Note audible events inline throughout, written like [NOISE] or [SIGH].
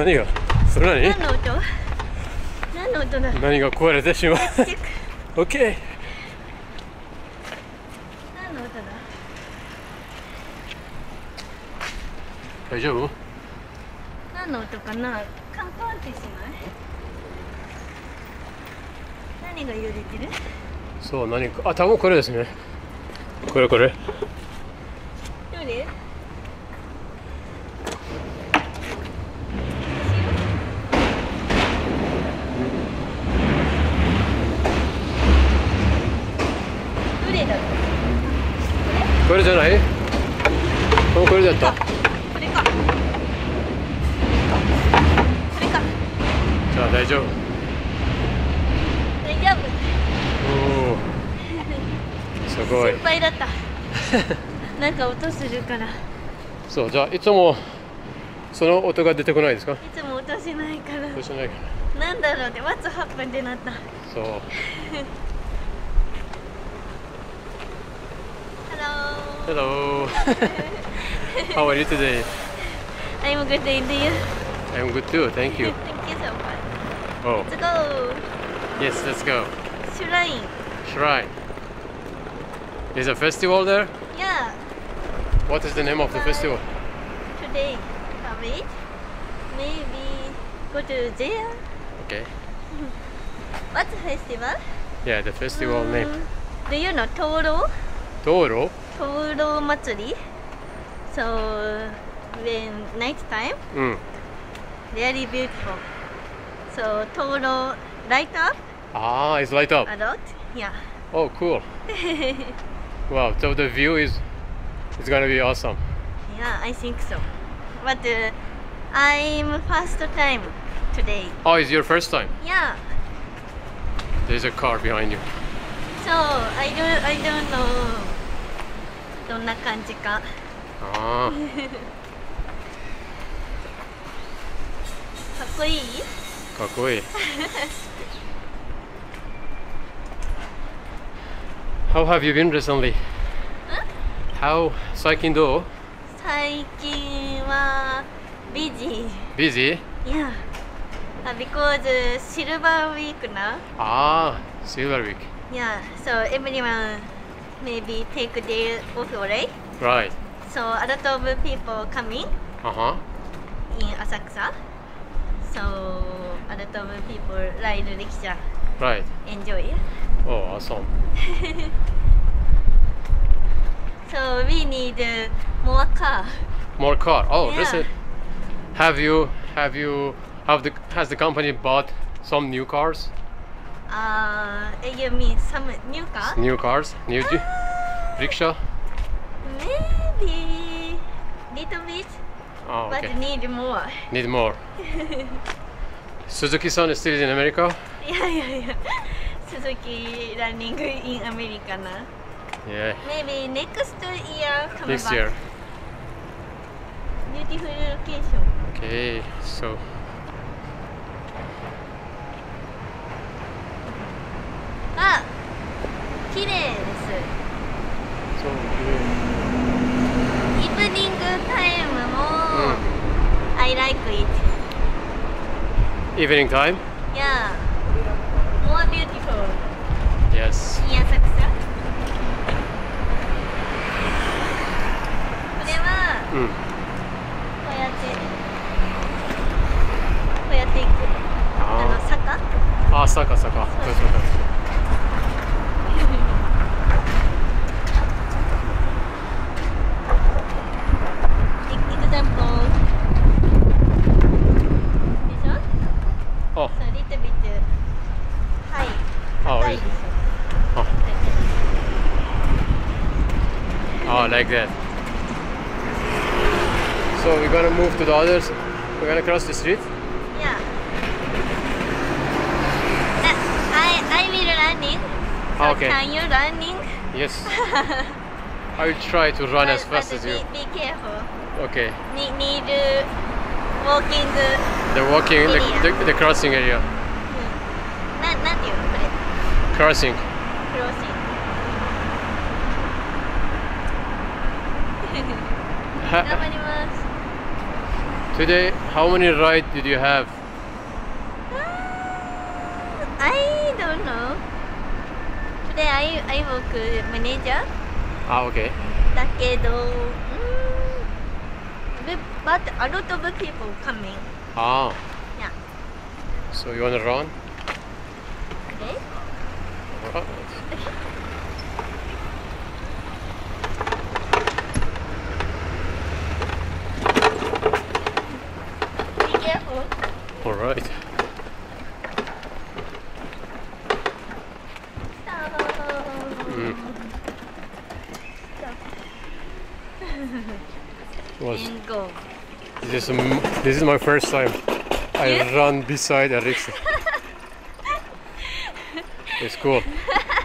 何が？それ何？の音？何の音だ何何が壊れてしまう？チェック。OK 何の音だ？大丈夫？何の音かな？カンカンってしない？何が揺れてる？そう何か。あ多分これですね。これこれどれどれだろうこれじゃないここれだったこれかこれかじゃあ大丈夫大丈夫おおすごい心配だったなんか音するからいそうじゃあいつもその音が出てこないですかつも音しないからどうしないかななんだろうって What's happened ってなったそう Hello Hello How are you today? I'm good and you I'm good too, thank you Thank you so much Oh, Let's go yes, let's go Shrine Shrine There's a festival there? Yeah What is the name of the festival? Today Maybe Go to there Okay [LAUGHS] What's the festival? Yeah, the festival name Mm, Do you know Toro? Toro? Toro Matsuri So when night time Mm. very beautiful so Toro light up Ah, it's light up a lot yeah Oh, cool [LAUGHS] Wow, so the view is It's gonna be awesome yeah I think so but uh, I'm first time today Oh, it's your first time? yeah There's a car behind you so I don't I don't know どんな感じか Ah, [LAUGHS] かっこいいかっこいい [LAUGHS] How have you been recently? How 最近どう最近は busy Busy? yeah uh, because uh, silver week now Ah, Silver Week yeah so everyone maybe take a day off already Right so a lot of people coming Uh-huh in Asakusa. So a lot of people ride rickshaw, Right enjoy. Oh, awesome [LAUGHS] So we need uh, more car. More car Oh, Yeah. listen Have you Have you Have the Has the company bought some new cars? Uh, you mean some new cars? New cars? New di- rickshaw? Maybe little bit, Oh, okay. but need more. Need more [LAUGHS] Suzuki-san is still in America? yeah, yeah, yeah. [LAUGHS] Suzuki running in America now. Yeah Maybe next year come Next back. year Beautiful location. Okay, so あ、綺麗です。 so イブニングタイムも、うん I like it. evening time? high. あ、高いでしょ。あ、like that. So we're gonna move to the others. We're gonna cross the street. Okay. can you running? Yes. [LAUGHS] I will try to run but, as fast as you. Be, be careful. Okay. Need need uh, walking the. The walking area. The, the, the crossing area. Hmm. Not not you. Right? Crossing. Crossing. [LAUGHS] Today, how many rides did you have? Today I, I work manager Ah, okay. だけどうーん but a lot of people coming Ah. Yeah. So you wanna run? okay [LAUGHS] Alright. be careful Alright. Go this is m- this is my first time. I Yes? run beside a rickshaw. [LAUGHS] it's cool.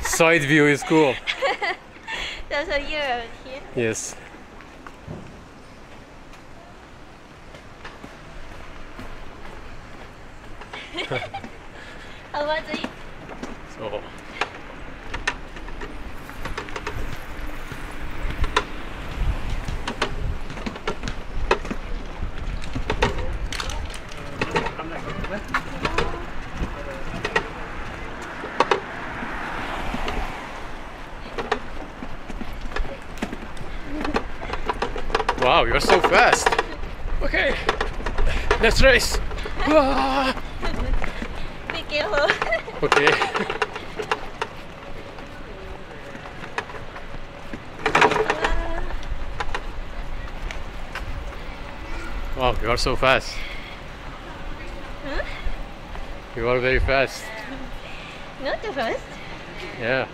Side view is cool. There's a you're here Yes. [LAUGHS] how was it So. Wow, you're so fast. Okay, let's race. Ah, be careful Okay. [LAUGHS] Wow, you are so fast. Huh? You are very fast. not too fast Yeah.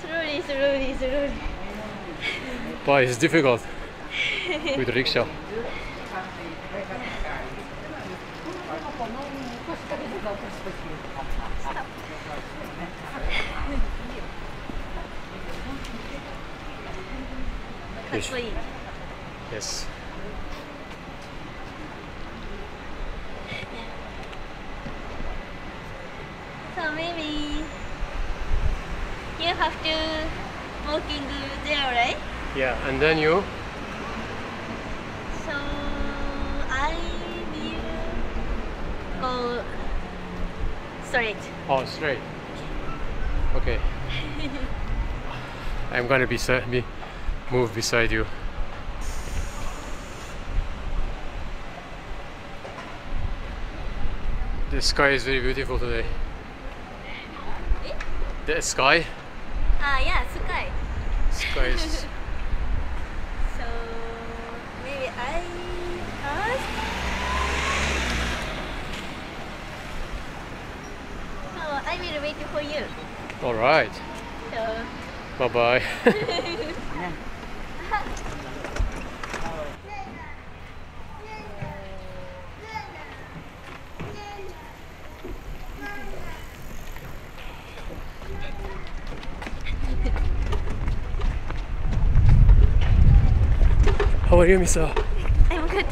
slowly slowly slowly Boy, it's difficult with rickshaw. Yes. yes. So maybe you have to walking there, right? Yeah, and then you Oh, straight. Okay. [LAUGHS] I'm gonna be be move beside you. The sky is very beautiful today. The sky, Ah, yeah, sky. sky is So maybe I first. So I will wait for you. all right. Bye bye. [LAUGHS] How are you, Misa? I'm good.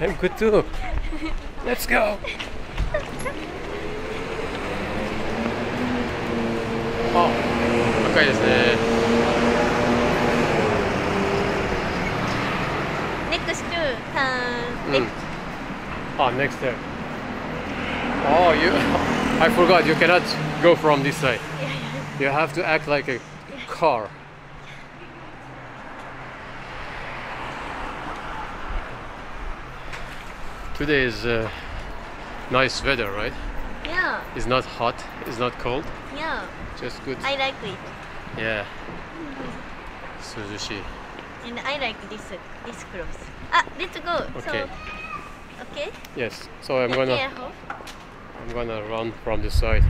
I'm good too. Let's go. Oh, 赤いですね。 Next to turn Mm. left. Ah, next there. Oh, you. I forgot. You cannot go from this side. You have to act like a car. Today is uh, nice weather, right? Yeah, It's not hot. It's not cold. yeah. Just good. I like it, Yeah. Suzushi. and I like this this clothes. Ah, let's go. Okay. So, okay. Yes. So I'm Be gonna. I'm gonna run from the side.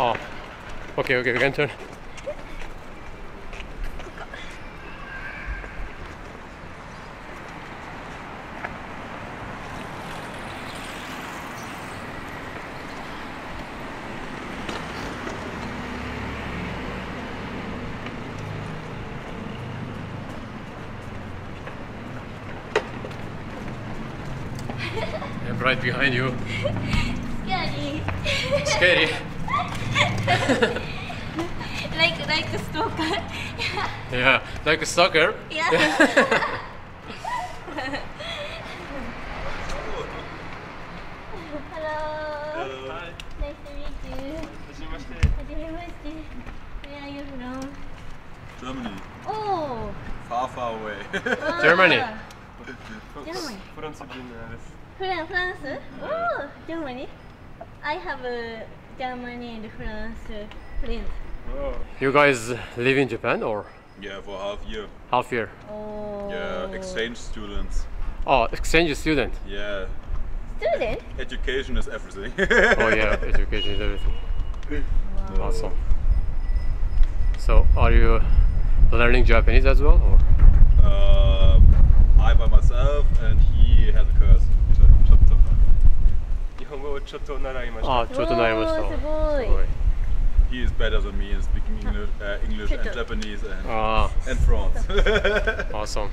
Oh. Okay, we can turn. Right behind you, [LAUGHS] Scary. scary. [LAUGHS] like [LAUGHS] like a stalker. yeah. yeah, like a stalker. Yeah. Hello. Hello. Hi. Nice to meet you. Hello. Where are you from? Germany. Oh. Far, far away. Ah. Germany. Germany. France. France. France. Oh, Germany. I have a Germany and France uh, friends. You guys live in Japan or yeah, for half year. half year? Oh. Yeah, exchange students. Oh, exchange student. Yeah, Student? education is everything. [LAUGHS] Oh yeah, education is everything. Awesome. So, are you learning Japanese as well, or? uh, I by myself, and he has a curse. ちょちょっと日本語をちょっと習いました。あ、ちょっとなりました。おーすごいすごい He is better than me in speaking English, uh, English and Chito. Japanese and, あ and France. [LAUGHS] あ、awesome.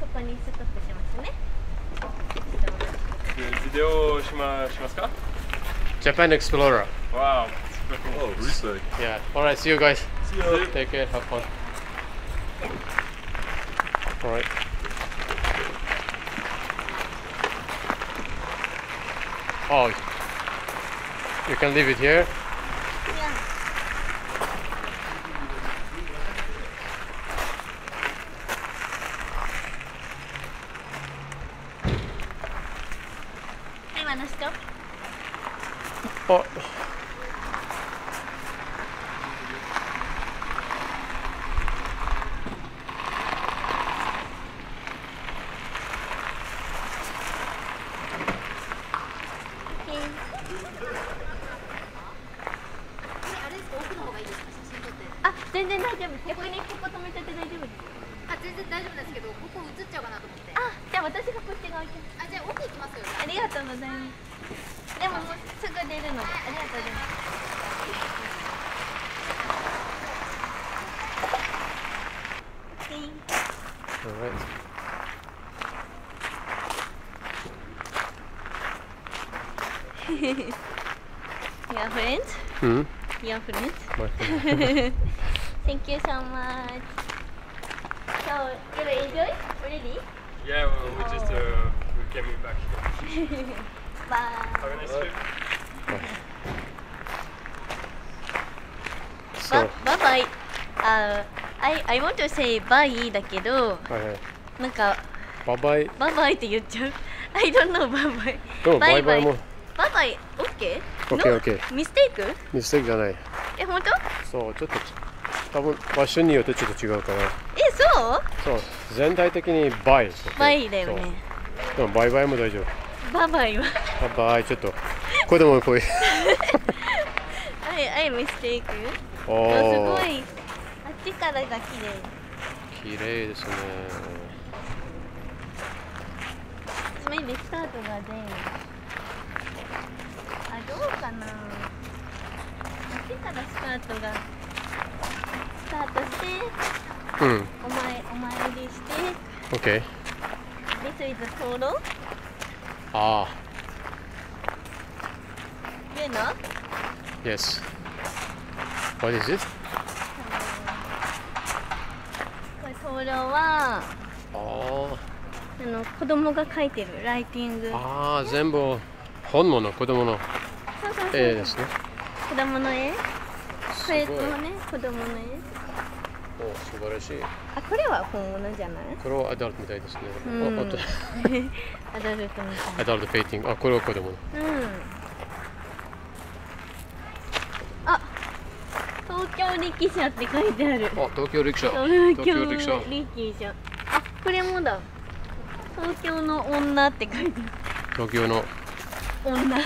ここにストップしますね。でビデオしましますか Japan Explorer. わあ、 oh, respect. Yeah. Alright, see you guys. See ya. Take care, have fun. Alright. Oh, you can leave it here. ました。あ My friend. Thank you so much. So, you enjoy already? Yeah, we, we just uh, we came back here. Bye. Have a nice trip. So, バババイ。あ、I I want to say bye だけど、はいはい。なんかバイバイ。バイバイって言っちゃう。I don't know バイバイ。バイバイもバイバイ OK? OK OK ミステイク？ミステイクじゃない。え本当？そう、ちょっと多分場所によってちょっと違うかな。えそう？そう、全体的にバイ。バイだよね。でもバイバイも大丈夫。バイバイは。バイバイちょっと子供の声。[LAUGHS] I I ミステイク？おあすーごい。あっちからが綺麗。綺麗ですね。maybe スタートが全あどうかなあっちからスタートがスタートしてうん。お前お参りして OK。灯籠ああ、You know? yes. What is it? これ灯籠はああの子供が描いてるライティングあ、ああ、全部本物、子供の絵ですね。子供の絵？こ。れもね子供の絵お素晴らしい。あこれは本物じゃない？これはアダルトみたいですね。うんああと [LAUGHS] アダルトみたいアダルトペイティング。あ、これは子供の。うんあ東京力車って書いてあるあ、東京力車。東京力車。あこれもだ東京の女って書いてあ東京のる女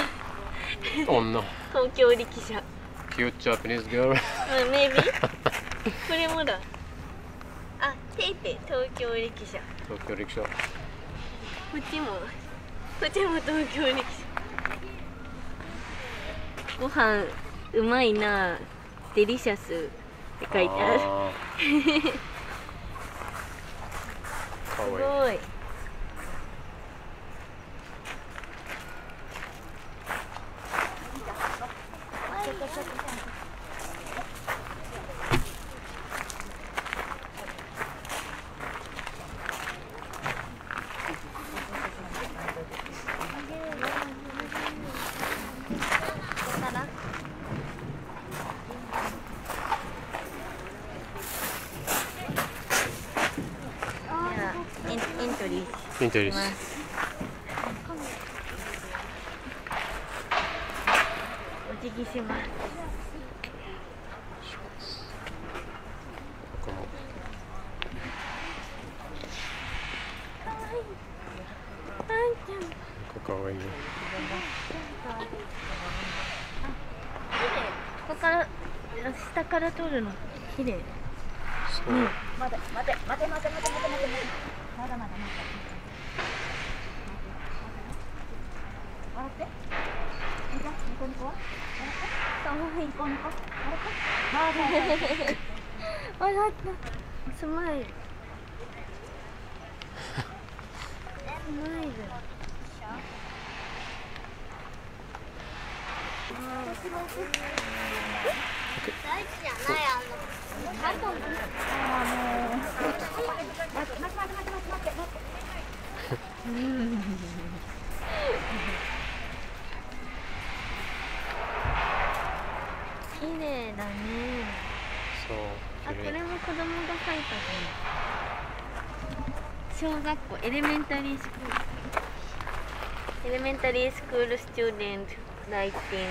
女。東京力車 cute Japanese girl. うん、maybe? これもだ。あ、テイテイ東京力車。東京力車。こっちも。こっちも東京力車。ご飯うまいな。デリシャスって書いてある。あす。ごい。見てるし。お辞儀します。かわいいか下から取るの綺麗そう、ね、まだ待て待て待て待て待て待て待てまだまだ待て笑ったスマイルスマイル大事じゃないあのあのう、って待って待って待って待って待って。小学校エレメンタリースクール。エレメンタリー？スクー？ルスチューデントライティン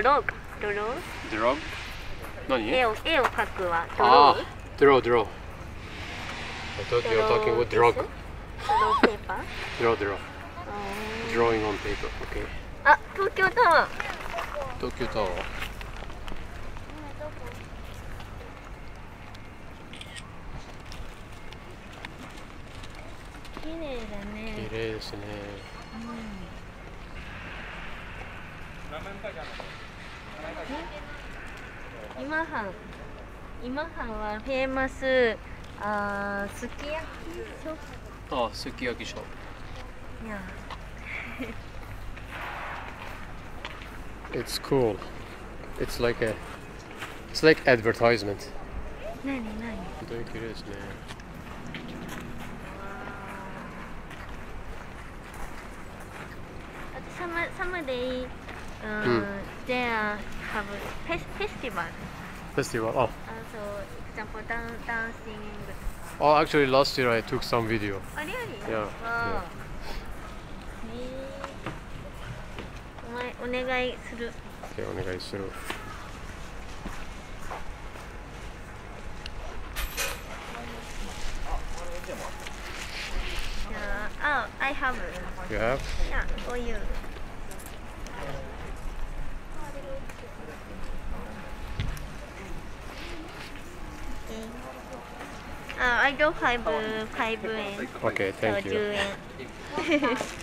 グ。ドローか。ドロー。ドロー何絵を絵を描くはドロあー。あ、ドロードロー。I thought you were talking about drug. あ、東京タワー。東京タワー。今半はフェーマスあーすき焼きショップあ、すき焼きショッいや It's cool. It's like a It's like advertisement. 何何本当に綺麗ですね。あとサムサムデイ、うん、ん there have fes- festival Festival. Oh. also example dan- dancing oh, actually last year I took some video. あれあり Yeah, わあへえお前お願いする Okay, お願いする。じゃあ、あ、I have You have? yeah for you Uh, I don't have blue, blue. Okay, thank so you. [LAUGHS]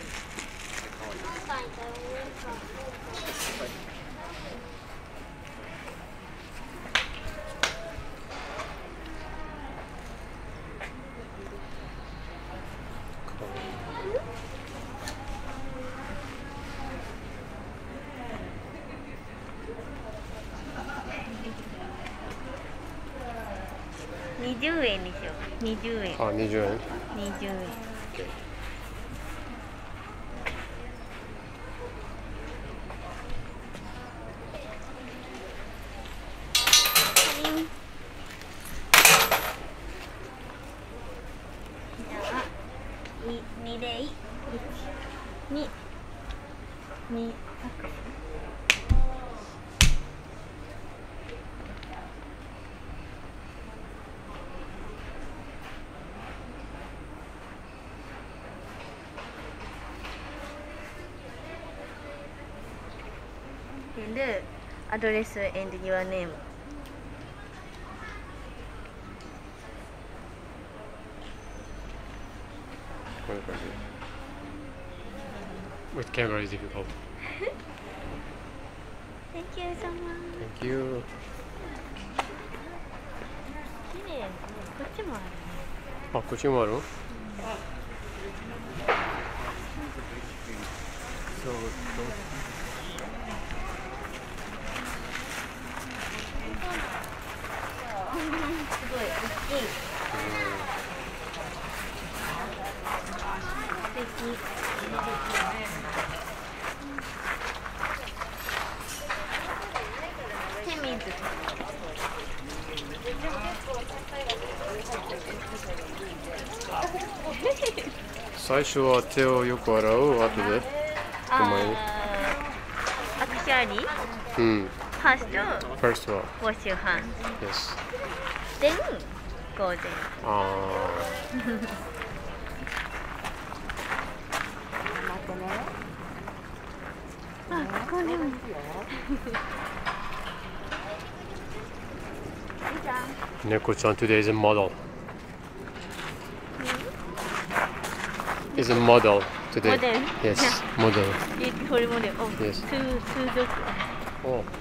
で、アドレス and your name こんな感じ With camera is difficult Thank you so much Thank you 綺麗こっちもあるねあこっちもあるそうすごい大きい素敵手水最初は手をよく洗う後であ前にー。アクシュアリー。うん。ファースト。First は。wash your hands Yes then recording. [LAUGHS] Neko-chan today is a model. Is a model today. Model. Yes, model. [LAUGHS] Yes. Oh. oh.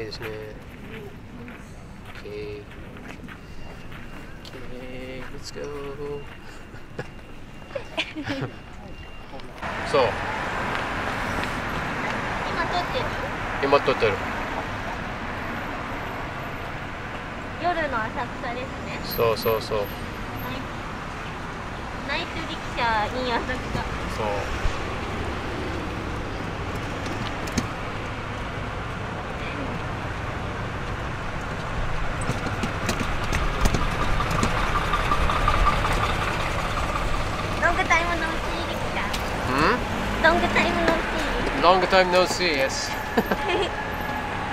麗ですね Okay. Okay, let's go. そう、今撮ってる今撮ってる。夜の浅草ですねそうそうそう。ナイトリクシャー in 浅草そう。ロングタイムのうちリクシャーうんロングタイムのうち Long time no see, yes.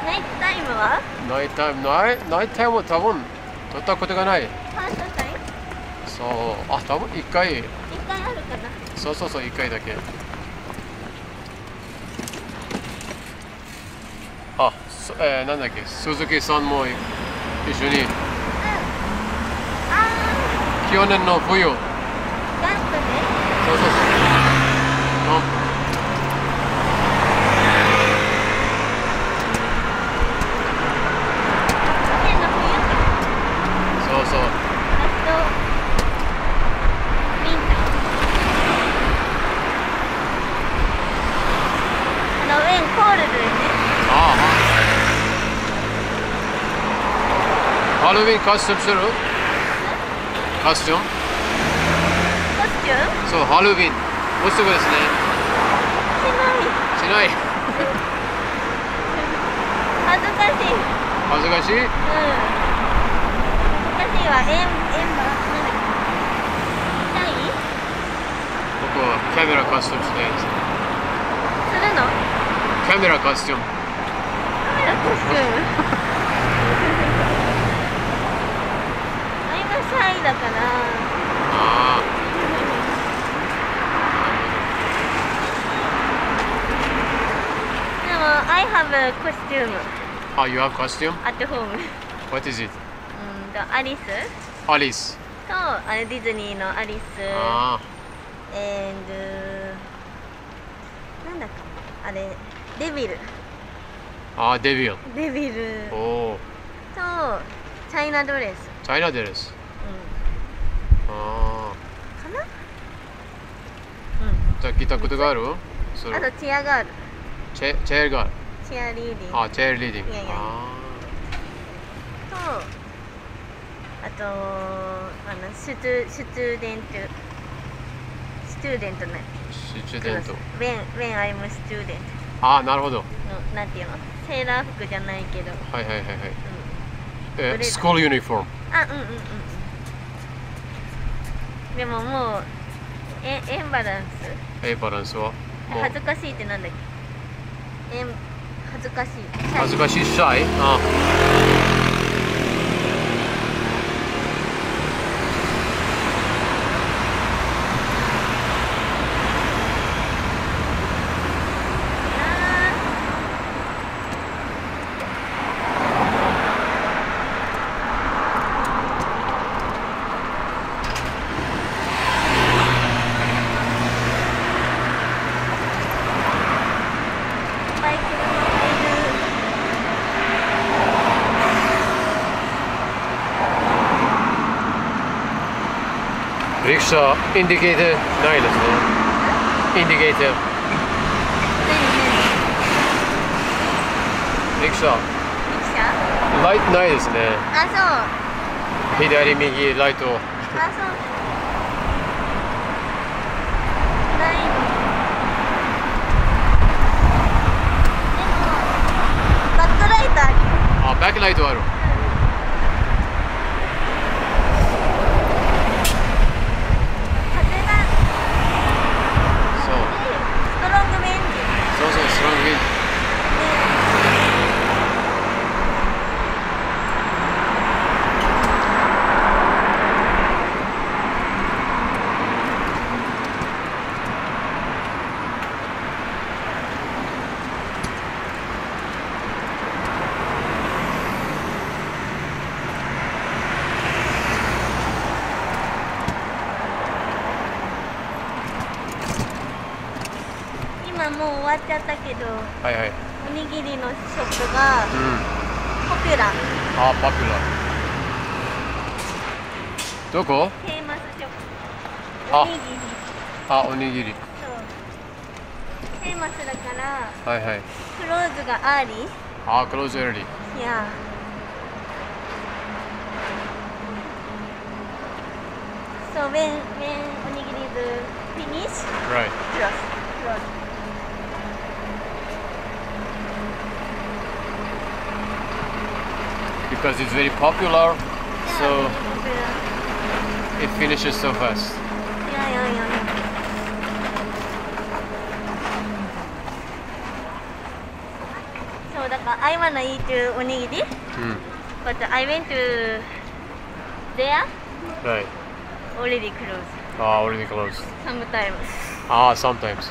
ナイトタイムは？Night time, night, night time は多分撮ったことがない。そう、あ、多分一回、一回あるかな。そうそうそう、一回だけ。あ、そえー、なんだっけ、鈴木さんも一緒に、あ去年の冬、そうーダンスでそうそう。Halloween costume suruh? ィンもうすぐですね。しない。しない。恥ずかしい。恥ずかしい？うん。恥ずかしいはエン、エンバーっ？僕はメラカスチムしないです。するの？カメラカスチム。カメラコスチューム。今シャイだからあでも I have a costume あ。あ、you have costume? at home What is it? うんとアリスアリス。とあれディズニーのアリスあ and なんだっけ？あれデビルあ。あ、デビュー。デビルおお。とチャイナドレス、チャイナデレス。うあん、かなあ。じゃあ聞いたことがある？それ。あとチアガール。チェチェアガール。チアリーディング。あ、チェアリーディング。いやい。や。あとああとあのストゥューデント。スチューデントね。シチュデント。when when I'm student ああなるほど。のなんていうの？セーラー服じゃないけど、うん、はいはいはいはい。えブレスクールユニフォームあうんうんうんでももうえエンバランス？えバランスは？恥ずかしいってなんだっけ？えん恥ずかしい。恥ずかしい。シャイ？あ。バ So indicator, no you listen. Indicator. リクシャーライトないですねあそう左右ライトあそうバックライトあるはいはい。おにぎりのショップがうん。ポピュラー。あパピュラどこ？フェイマスショッあプ。おにぎりあおにぎり。そう。フェイマスだからはいはい。クローズがアーリー。あクローズエアリー。Yeah. So when when onigiri is finished, right close, close. because it's very popular. So it finishes so fast. Yeah, yeah, yeah. So I wanna eat onigiri, mm. but I went to there. Right. Already closed. Ah, already closed. Sometimes. Ah, sometimes.